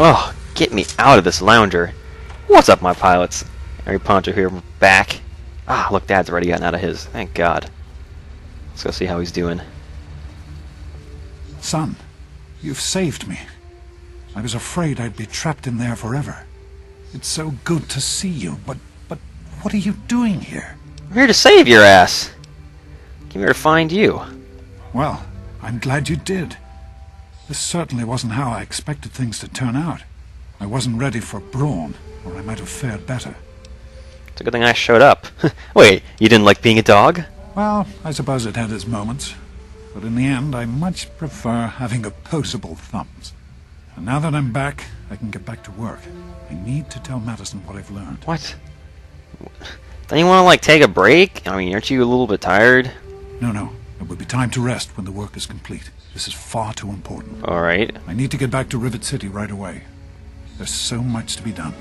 Oh, get me out of this lounger. What's up, my pilots? Angry Poncho here, back. Ah, look, Dad's already gotten out of his. Thank God. Let's go see how he's doing. Son, you've saved me. I was afraid I'd be trapped in there forever. It's so good to see you, but but what are you doing here? I'm here to save your ass. Came here to find you. Well, I'm glad you did. This certainly wasn't how I expected things to turn out. I wasn't ready for Braun, or I might have fared better. It's a good thing I showed up. Wait, you didn't like being a dog? Well, I suppose it had its moments. But in the end, I much prefer having opposable thumbs. And now that I'm back, I can get back to work. I need to tell Madison what I've learned. What? Don't you want to, like, take a break? I mean, aren't you a little bit tired? No, no. It will be time to rest when the work is complete. This is far too important. Alright. I need to get back to Rivet City right away. There's so much to be done.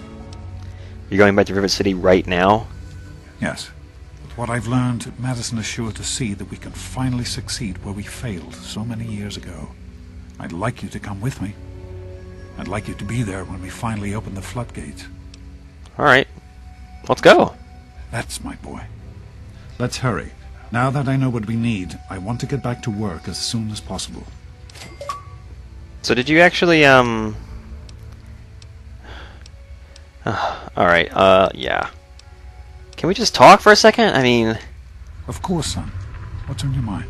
You're going back to Rivet City right now? Yes. With what I've learned, Madison is sure to see that we can finally succeed where we failed so many years ago. I'd like you to come with me. I'd like you to be there when we finally open the floodgates. Alright. Let's go. That's my boy. Let's hurry. Now that I know what we need, I want to get back to work as soon as possible. So did you actually, um... Alright, uh, yeah. Can we just talk for a second? I mean... Of course, son. What's on your mind?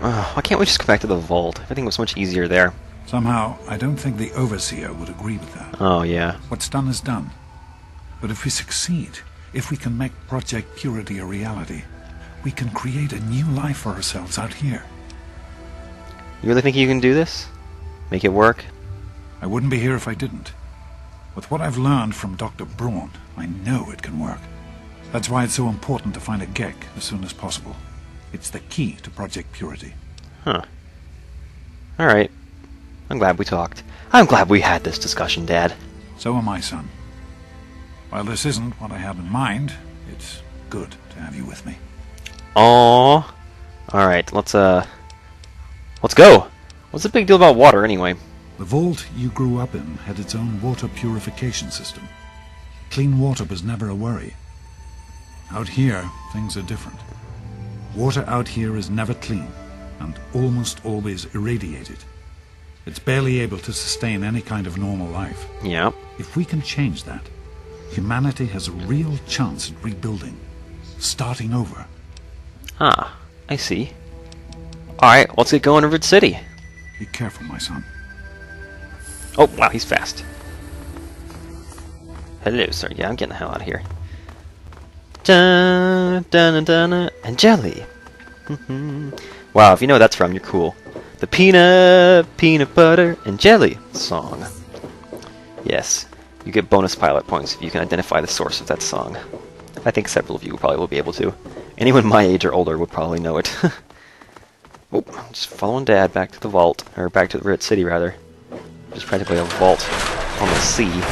Uh, why can't we just go back to the vault? Everything was much easier there. Somehow, I don't think the Overseer would agree with that. Oh, yeah. What's done is done. But if we succeed, if we can make Project Purity a reality, we can create a new life for ourselves out here. You really think you can do this? Make it work? I wouldn't be here if I didn't. With what I've learned from Dr. Braun, I know it can work. That's why it's so important to find a G.E.C.K. as soon as possible. It's the key to Project Purity. Huh. Alright. I'm glad we talked. I'm glad we had this discussion, Dad. So am I, son. While this isn't what I had in mind, it's good to have you with me. Aww. Alright, let's, uh... Let's go! What's the big deal about water, anyway? The vault you grew up in had its own water purification system. Clean water was never a worry. Out here, things are different. Water out here is never clean, and almost always irradiated. It's barely able to sustain any kind of normal life. Yeah. If we can change that, humanity has a real chance at rebuilding, starting over. Ah, I see. Alright, let's get going to Rivet City. Be careful, my son. Oh, wow, he's fast. Hello, sir. Yeah, I'm getting the hell out of here. Dun, dun, dun, dun, and jelly. wow, if you know what that's from, you're cool. The peanut, peanut butter, and jelly song. Yes, you get bonus pilot points if you can identify the source of that song. I think several of you probably will be able to. Anyone my age or older would probably know it. oh, just following Dad back to the vault, or back to the Rivet City rather. Just practically a vault on the sea.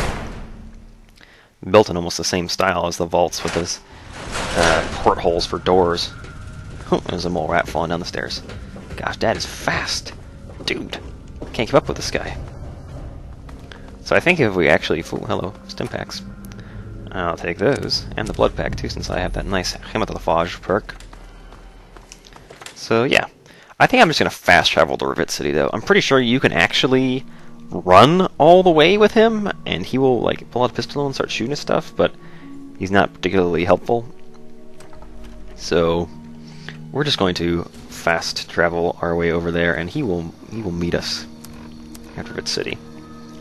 Built in almost the same style as the vaults with those uh, portholes for doors. Oh, there's a mole rat falling down the stairs. Gosh, Dad is fast. Dude, can't keep up with this guy. So I think if we actually... Ooh, hello, stim packs. I'll take those, and the blood pack too, since I have that nice Hematophage perk. So yeah, I think I'm just going to fast travel to Rivet City, though. I'm pretty sure you can actually run all the way with him, and he will like pull out a pistol and start shooting at stuff, but he's not particularly helpful. So we're just going to fast travel our way over there, and he will he will meet us at Rivet City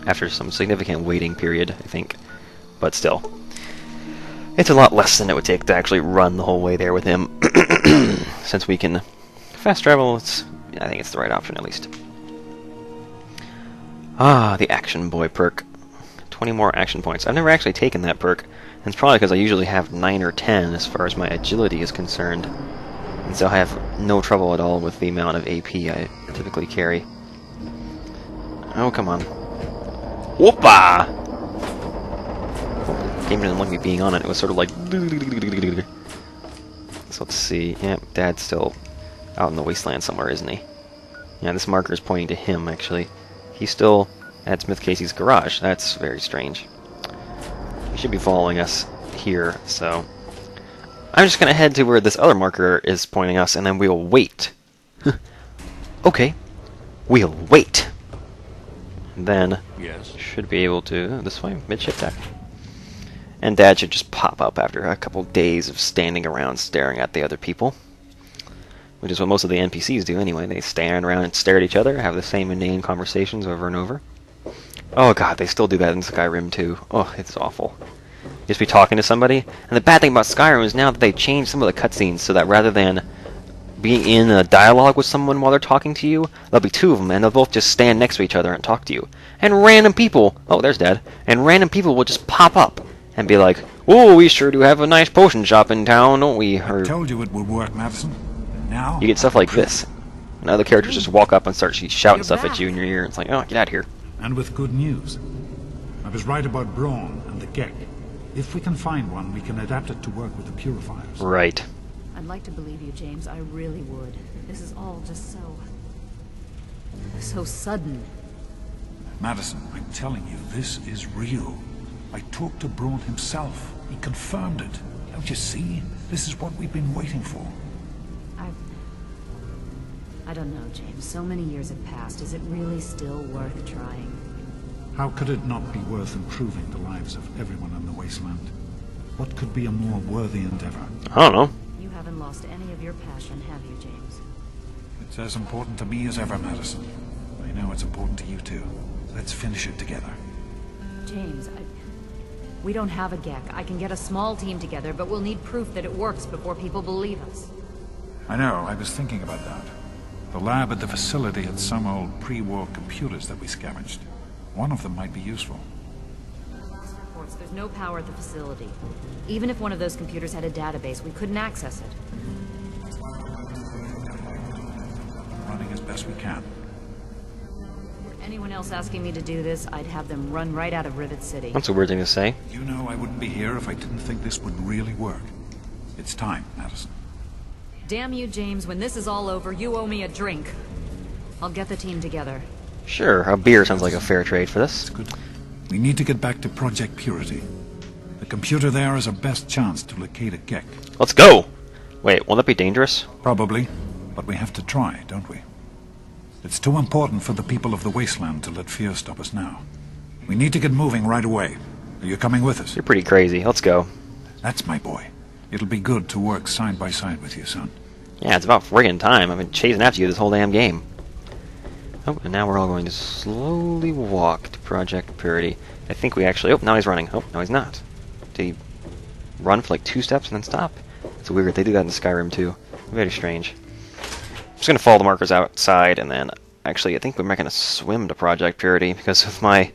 after some significant waiting period, I think. But still, it's a lot less than it would take to actually run the whole way there with him. Since we can fast travel, it's I think it's the right option at least. Ah, the Action Boy perk. 20 more action points. I've never actually taken that perk, and it's probably because I usually have 9 or 10 as far as my agility is concerned. And so I have no trouble at all with the amount of AP I typically carry. Oh, come on. Whoopa! Game didn't like me being on it. It was sort of like... So let's see. Yep, Dad's still out in the wasteland somewhere, isn't he? Yeah, this marker is pointing to him, actually. He's still at Smith Casey's garage. That's very strange. He should be following us here, so... I'm just gonna head to where this other marker is pointing us, and then we'll wait. okay. We'll wait. Then Yes. should be able to uh, this way midship deck. And dad should just pop up after a couple days of standing around staring at the other people which is what most of the npcs do anyway. They stand around and stare at each other have the same inane conversations over and over. Oh god they still do that in skyrim too. Oh it's awful. Just be talking to somebody. And the bad thing about skyrim is now that they changed some of the cutscenes so that rather than being in a dialogue with someone while they're talking to you, there'll be two of them, and they'll both just stand next to each other and talk to you. And random people, oh, there's Dad, and random people will just pop up and be like, "Oh, we sure do have a nice potion shop in town, don't we?" Or Told you it would work, Madison. Now you get stuff like this. And other characters just walk up and start sh- shouting stuff at you in your ear. And it's like, "Oh, get out of here!" And with good news. I was right about Braun and the Gek. If we can find one, we can adapt it to work with the purifiers. Right. I'd like to believe you, James. I really would. This is all just so... so sudden. Madison, I'm telling you, this is real. I talked to Braun himself. He confirmed it. Don't you see? This is what we've been waiting for. I've... I don't know, James. So many years have passed. Is it really still worth trying? How could it not be worth improving the lives of everyone in the wasteland? What could be a more worthy endeavor? I don't know. Lost any of your passion, have you, James? It's as important to me as ever, Madison. I know it's important to you too. Let's finish it together. James, I... We don't have a GEC. I can get a small team together, but we'll need proof that it works before people believe us. I know, I was thinking about that. The lab at the facility had some old pre-war computers that we scavenged. One of them might be useful. Reports there's no power at the facility. Even if one of those computers had a database, we couldn't access it. Running as best we can. Were anyone else asking me to do this, I'd have them run right out of Rivet City. That's a weird thing to say. You know I wouldn't be here if I didn't think this would really work. It's time, Madison. Damn you, James. When this is all over, you owe me a drink. I'll get the team together. Sure, a beer sounds like a fair trade for this. We need to get back to Project Purity. The computer there is our best chance to locate a Gek. Let's go. Wait, won't that be dangerous? Probably, but we have to try, don't we? It's too important for the people of the wasteland to let fear stop us now. We need to get moving right away. Are you coming with us? You're pretty crazy. Let's go. That's my boy. It'll be good to work side by side with you, son. Yeah, it's about friggin' time. I've been chasing after you this whole damn game. Oh, and now we're all going to slowly walk to Project Purity. I think we actually... Oh, now he's running. Oh, no he's not. Did he run for like two steps and then stop? It's weird. They do that in Skyrim too. Very strange. I'm just going to follow the markers outside and then... Actually, I think we're going to swim to Project Purity because with my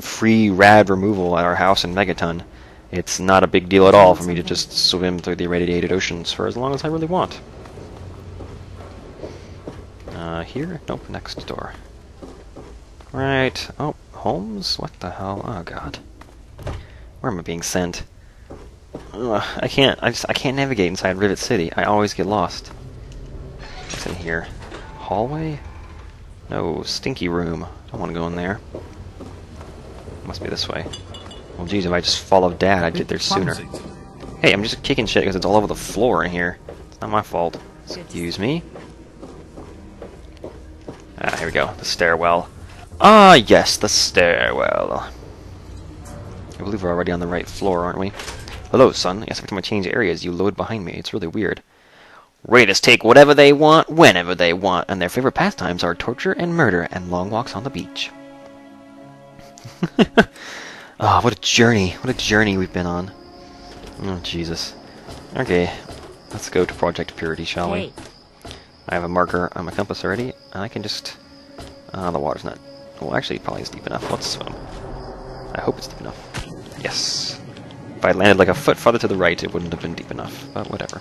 free rad removal at our house in Megaton. It's not a big deal at all for me to just swim through the irradiated oceans for as long as I really want. Uh, here? Nope, next door. Right. Oh, Holmes? What the hell? Oh god. Where am I being sent? Ugh, I can't. I just. I can't navigate inside Rivet City. I always get lost. What's in here? Hallway? No, stinky room. Don't want to go in there. Must be this way. Well, geez, if I just followed Dad, I'd get there sooner. Hey, I'm just kicking shit because it's all over the floor in here. It's not my fault. Excuse me. Ah, here we go. The stairwell. Ah, yes, the stairwell. I believe we're already on the right floor, aren't we? Hello, son. Yes, every time I change areas, you load behind me. It's really weird. Raiders take whatever they want, whenever they want, and their favorite pastimes are torture and murder and long walks on the beach. Ah, what a journey. What a journey we've been on. Oh, Jesus. Okay, let's go to Project Purity, shall we? I have a marker on my compass already, and I can just... Ah, the water's not... Well, actually, probably is deep enough. Let's swim. I hope it's deep enough. Yes. If I landed like a foot farther to the right, it wouldn't have been deep enough, but whatever.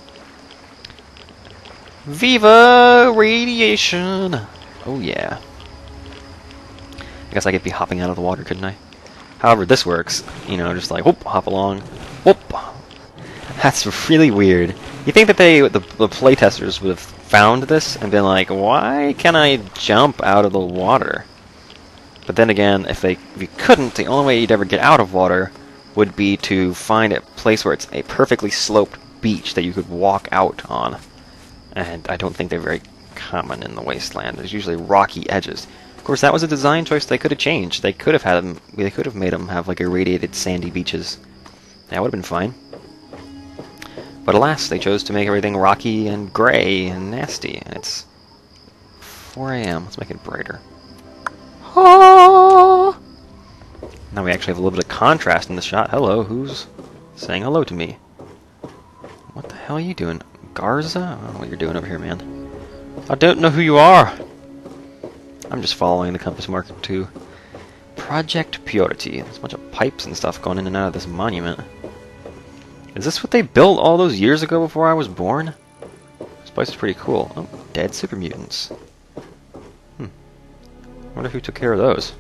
Viva radiation! Oh yeah. I guess I could be hopping out of the water, couldn't I? However, this works. You know, just like, whoop, hop along. Whoop! That's really weird. You think that they, the, the playtesters would have found this and been like, why can I jump out of the water? But then again, if they if you couldn't, the only way you'd ever get out of water would be to find a place where it's a perfectly sloped beach that you could walk out on. And I don't think they're very common in the wasteland. There's usually rocky edges. Of course, that was a design choice they could have changed. They could have had them. They could have made them have like irradiated sandy beaches. That would have been fine. But alas, they chose to make everything rocky and gray and nasty. And it's 4 a.m. Let's make it brighter. Now we actually have a little bit of contrast in the shot. Hello, who's saying hello to me? What the hell are you doing? Garza? I don't know what you're doing over here, man. I don't know who you are. I'm just following the compass marker to Project Purity. There's a bunch of pipes and stuff going in and out of this monument. Is this what they built all those years ago before I was born? This place is pretty cool. Oh, dead super mutants. Hmm. wonder who took care of those.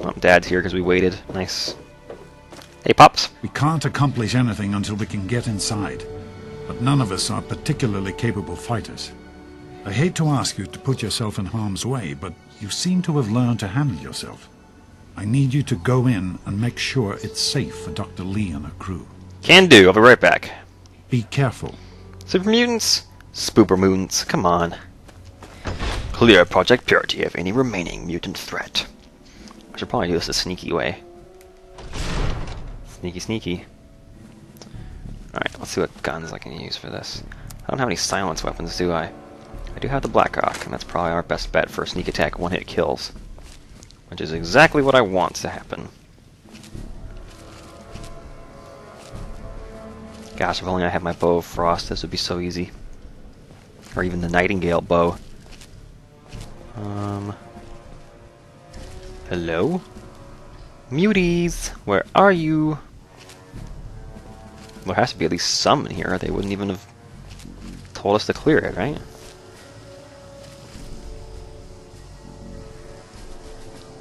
Oh, Dad's here because we waited. Nice. Hey, Pops. We can't accomplish anything until we can get inside. But none of us are particularly capable fighters. I hate to ask you to put yourself in harm's way, but you seem to have learned to handle yourself. I need you to go in and make sure it's safe for Dr. Li and her crew. Can do. I'll be right back. Be careful. Super mutants? Spooper mutants. Come on. Clear Project Purity of any remaining mutant threat. I should probably do this a sneaky way. Sneaky, sneaky. Alright, let's see what guns I can use for this. I don't have any silence weapons, do I? I do have the Blackhawk, and that's probably our best bet for a sneak attack one-hit kills. Which is exactly what I want to happen. Gosh, if only I had my bow of frost, this would be so easy. Or even the Nightingale bow. Um... Hello? Muties! Where are you? There has to be at least some in here. They wouldn't even have told us to clear it, right?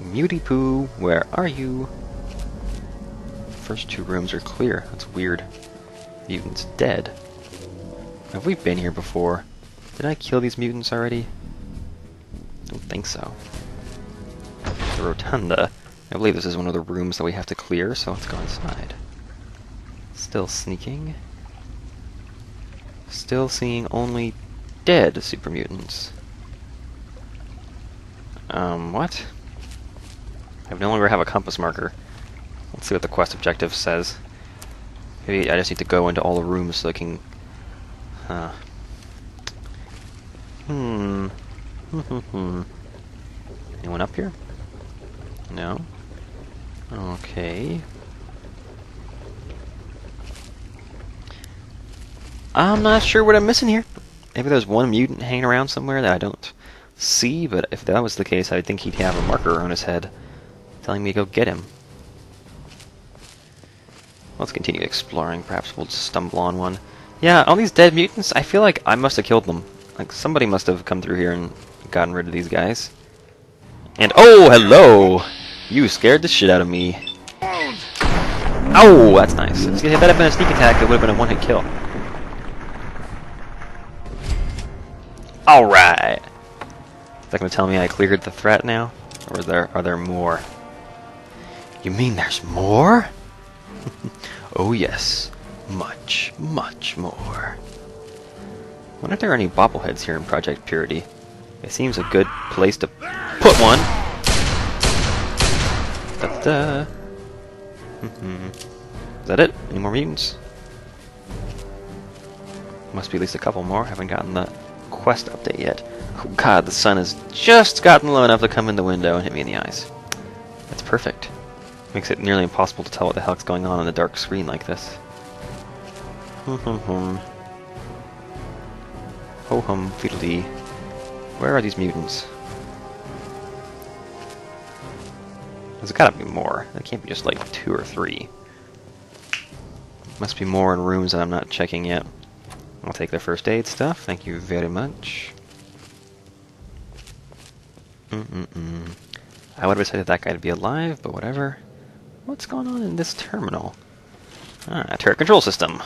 Mutie Poo, where are you? First two rooms are clear. That's weird. Mutant's dead. Have we been here before? Did I kill these mutants already? Don't think so. The Rotunda. I believe this is one of the rooms that we have to clear, so let's go inside. Still sneaking. Still seeing only dead super mutants. Um, what? I no longer have a compass marker. Let's see what the quest objective says. Maybe I just need to go into all the rooms so I can... Huh. Hmm. Anyone up here? No? Okay. I'm not sure what I'm missing here. Maybe there's one mutant hanging around somewhere that I don't see, but if that was the case, I'd think he'd have a marker on his head telling me to go get him. Let's continue exploring. Perhaps we'll stumble on one. Yeah, all these dead mutants, I feel like I must have killed them. Like, somebody must have come through here and gotten rid of these guys. And, oh, hello! You scared the shit out of me. Oh, that's nice. If that had been a sneak attack, it would have been a one-hit kill. Alright! Is that going to tell me I cleared the threat now? Or there, are there more? You mean there's more? oh yes, much, much more. wonder if there are any bobbleheads here in Project Purity. It seems a good place to put one. Da da. Is that it? Any more mutants? Must be at least a couple more. Haven't gotten the quest update yet. Oh god, the sun has just gotten low enough to come in the window and hit me in the eyes. That's perfect. Makes it nearly impossible to tell what the heck's going on on a dark screen like this. Hum hum. Ho hum fiddly. Where are these mutants? There's gotta be more. It can't be just like two or three. Must be more in rooms that I'm not checking yet. I'll take the first aid stuff. Thank you very much. Mm-mm-mm. I would have decided that guy to be alive, but whatever. What's going on in this terminal? Ah, turret control system.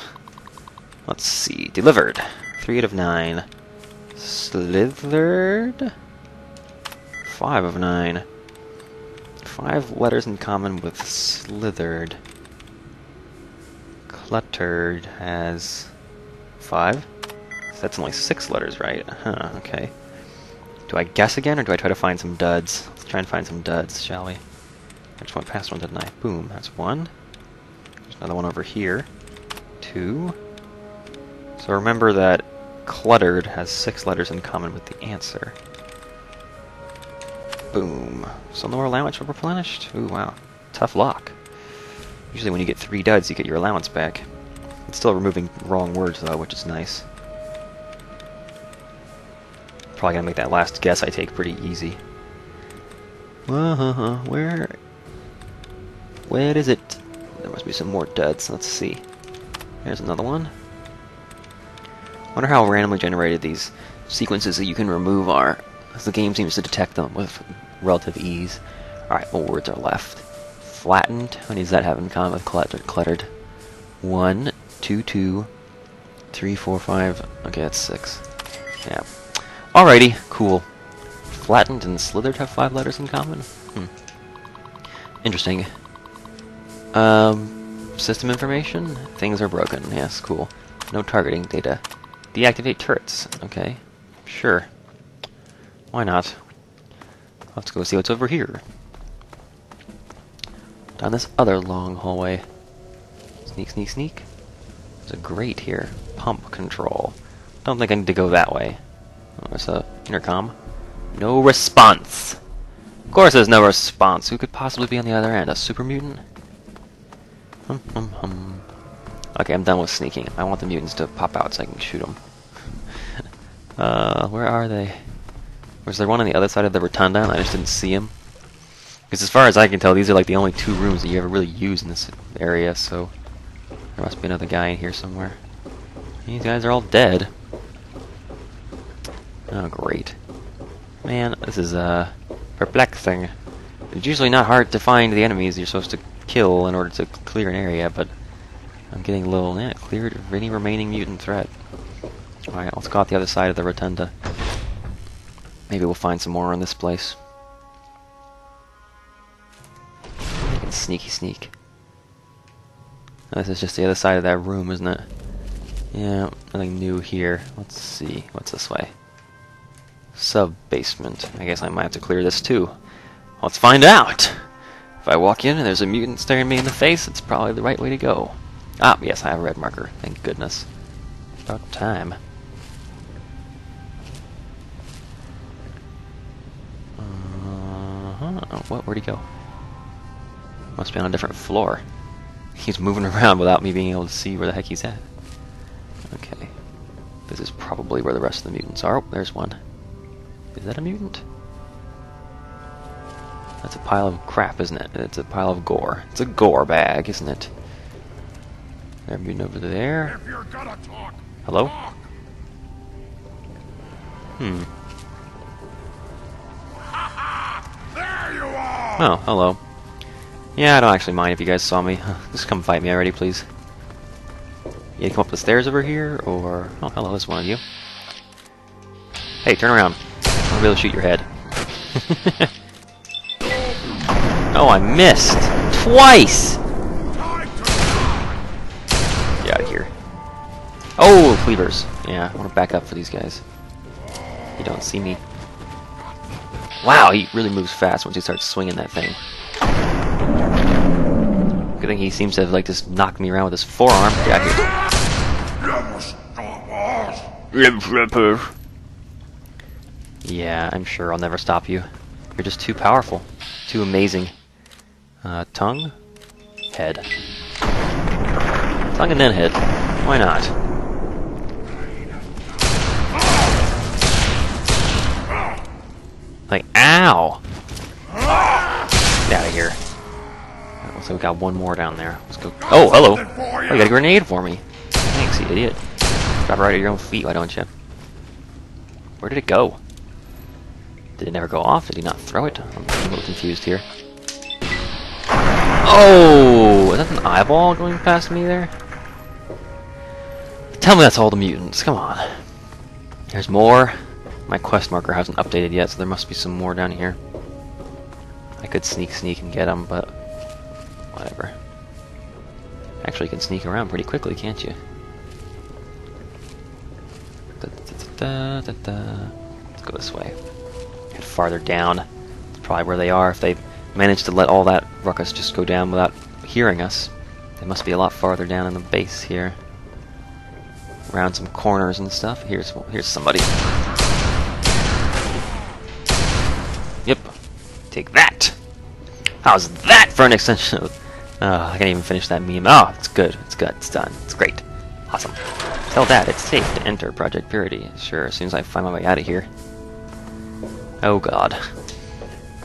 Let's see. Delivered. Three out of nine. Slithered? Five of nine. five letters in common with slithered. Cluttered has five. That's only six letters, right? Huh, okay. Do I guess again, or do I try to find some duds? Let's try and find some duds, shall we? I just went past one, didn't I? Boom, that's one. There's another one over here. Two. So remember that cluttered has six letters in common with the answer. Boom. So no allowance for replenished? Ooh, wow. Tough luck. Usually when you get three duds, you get your allowance back. It's still removing wrong words, though, which is nice. Probably gonna make that last guess I take pretty easy. Uh-huh, where... Where is it? There must be some more duds. Let's see. There's another one. wonder how randomly generated these sequences that you can remove are. The game seems to detect them with relative ease. Alright, what words are left? Flattened. What does that have in common with cluttered? cluttered? One, two, two, three, four, five. Okay, that's six. Yeah. Alrighty, cool. Flattened and slithered have five letters in common? Hmm. Interesting. Um, system information? Things are broken. Yes, cool. No targeting data. Deactivate turrets. Okay. Sure. Why not? Let's go see what's over here. Down this other long hallway. Sneak, sneak, sneak. There's a grate here. Pump control. Don't think I need to go that way. Oh, there's a intercom. No response! Of course there's no response. Who could possibly be on the other end? A super mutant? Hum, hum, hum. Okay, I'm done with sneaking. I want the mutants to pop out so I can shoot them. uh, where are they? Was there one on the other side of the rotunda I just didn't see him? Because as far as I can tell, these are like the only two rooms that you ever really use in this area, so... There must be another guy in here somewhere. These guys are all dead. Oh, great. Man, this is, uh, perplexing. It's usually not hard to find the enemies you're supposed to kill in order to clear an area, but I'm getting a little, yeah, cleared of any remaining mutant threat. Alright, let's go out the other side of the rotunda. Maybe we'll find some more in this place. Sneaky sneak. Oh, this is just the other side of that room, isn't it? Yeah, nothing new here. Let's see. What's this way? Sub-basement. I guess I might have to clear this too. Let's find out! If I walk in and there's a mutant staring me in the face, it's probably the right way to go. Ah, yes, I have a red marker. Thank goodness. About time. Uh-huh. What? Where'd he go? Must be on a different floor. He's moving around without me being able to see where the heck he's at. Okay. This is probably where the rest of the mutants are. Oh, there's one. Is that a mutant? That's a pile of crap, isn't it? It's a pile of gore. It's a gore bag, isn't it? There, mutant over there. Talk, Hello? talk. Hmm. There you are! Oh, hello. Yeah, I don't actually mind if you guys saw me. Just come fight me already, please. You come up the stairs over here, or... Oh, hello, there's one of you. Hey, turn around. I'll be able to shoot your head. oh, I missed! Twice! Get out of here. Oh, cleavers. Yeah, I want to back up for these guys. You don't see me. Wow, he really moves fast once he starts swinging that thing. Good thing he seems to have like just knocked me around with his forearm. Get out here. Yeah, I'm sure I'll never stop you. You're just too powerful. Too amazing. Uh, tongue? Head. Tongue and then head. Why not? Like, ow! Get out of here. Alright, Looks like we got one more down there. Let's go. Oh, hello! Oh, you got a grenade for me. Thanks, you idiot. Drop right at your own feet, why don't you? Where did it go? Did it never go off? Did he not throw it? I'm a little confused here. Oh! Is that an eyeball going past me there? Tell me that's all the mutants. Come on. There's more. My quest marker hasn't updated yet, so there must be some more down here. I could sneak sneak and get them, but whatever. Actually, you can sneak around pretty quickly, can't you? Da, da, da. Let's go this way. Head farther down. Probably where they are. If they managed to let all that ruckus just go down without hearing us, they must be a lot farther down in the base here. Around some corners and stuff. Here's here's somebody. Yep. Take that. How's that for an extension of... Oh, I can't even finish that meme. Oh, it's good. It's good. It's done. It's great. Awesome. Tell that it's safe to enter Project Purity. Sure, as soon as I find my way out of here. Oh god.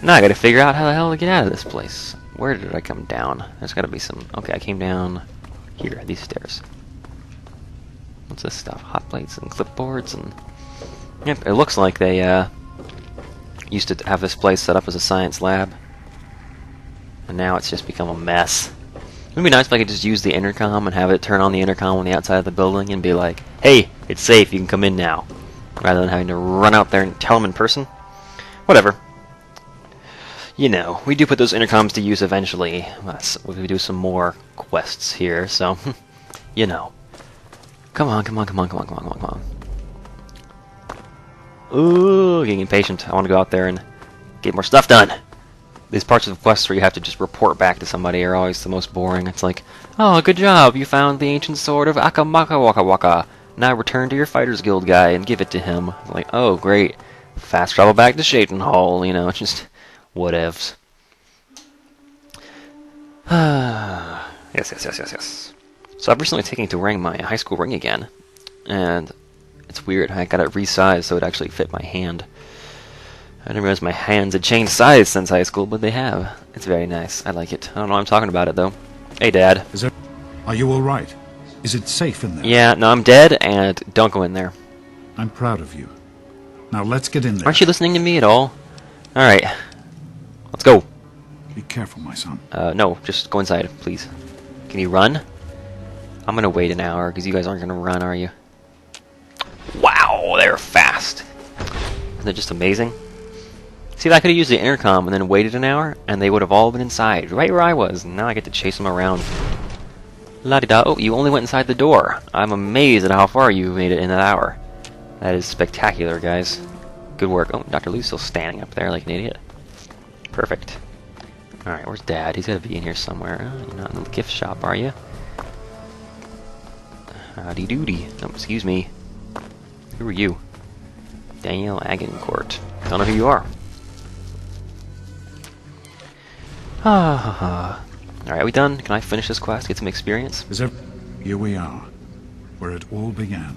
Now I gotta figure out how the hell to get out of this place. Where did I come down? There's gotta be some... Okay, I came down here, these stairs. What's this stuff? Hot plates and clipboards and... Yep, it looks like they, uh... Used to have this place set up as a science lab. And now it's just become a mess. It would be nice if I could just use the intercom and have it turn on the intercom on the outside of the building and be like, hey, it's safe, you can come in now. Rather than having to run out there and tell them in person. Whatever. You know, we do put those intercoms to use eventually. We do some more quests here, so, you know. Come on, come on, come on, come on, come on, come on, come on. Ooh, getting impatient. I want to go out there and get more stuff done. These parts of the quests where you have to just report back to somebody are always the most boring. It's like, oh, good job, you found the ancient sword of Akamaka Waka Waka. Now return to your Fighters Guild guy and give it to him. Like, oh, great. Fast travel back to Shaitan Hall, you know, just whatevs. yes, yes, yes, yes, yes. So I've recently taken to wearing my high school ring again, and it's weird. I got it resized so it actually fit my hand. I didn't realize my hands had changed size since high school, but they have. It's very nice. I like it. I don't know why I'm talking about it though. Hey, Dad. Is there... Are you all right? Is it safe in there? Yeah, no, I'm dead, and don't go in there. I'm proud of you. Now let's get in there. Aren't you listening to me at all? All right, let's go. Be careful, my son. Uh, no, just go inside, please. Can you run? I'm gonna wait an hour because you guys aren't gonna run, are you? Wow, they're fast. Isn't it just amazing? See, I could have used the intercom and then waited an hour, and they would have all been inside, right where I was. Now I get to chase them around. La di da. Oh, you only went inside the door. I'm amazed at how far you made it in that hour. That is spectacular, guys. Good work. Oh, Dr. Lou's still standing up there like an idiot. Perfect. Alright, where's Dad? He's gotta be in here somewhere. Oh, you're not in the gift shop, are you? Howdy doody. Oh, excuse me. Who are you? Daniel Agincourt. I don't know who you are. Ah, ha, ha. Alright, are we done? Can I finish this quest? Get some experience? Is there... Here we are, where it all began.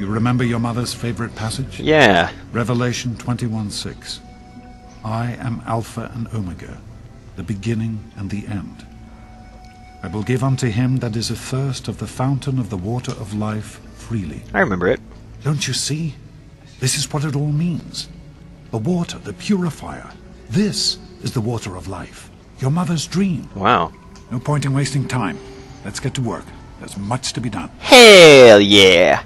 You remember your mother's favorite passage? Yeah. Revelation 21:6. I am Alpha and Omega, the beginning and the end. I will give unto him that is athirst of the fountain of the water of life freely. I remember it. Don't you see? This is what it all means. The water, the purifier. This is the water of life. Your mother's dream. Wow. No point in wasting time. Let's get to work. There's much to be done. Hell yeah!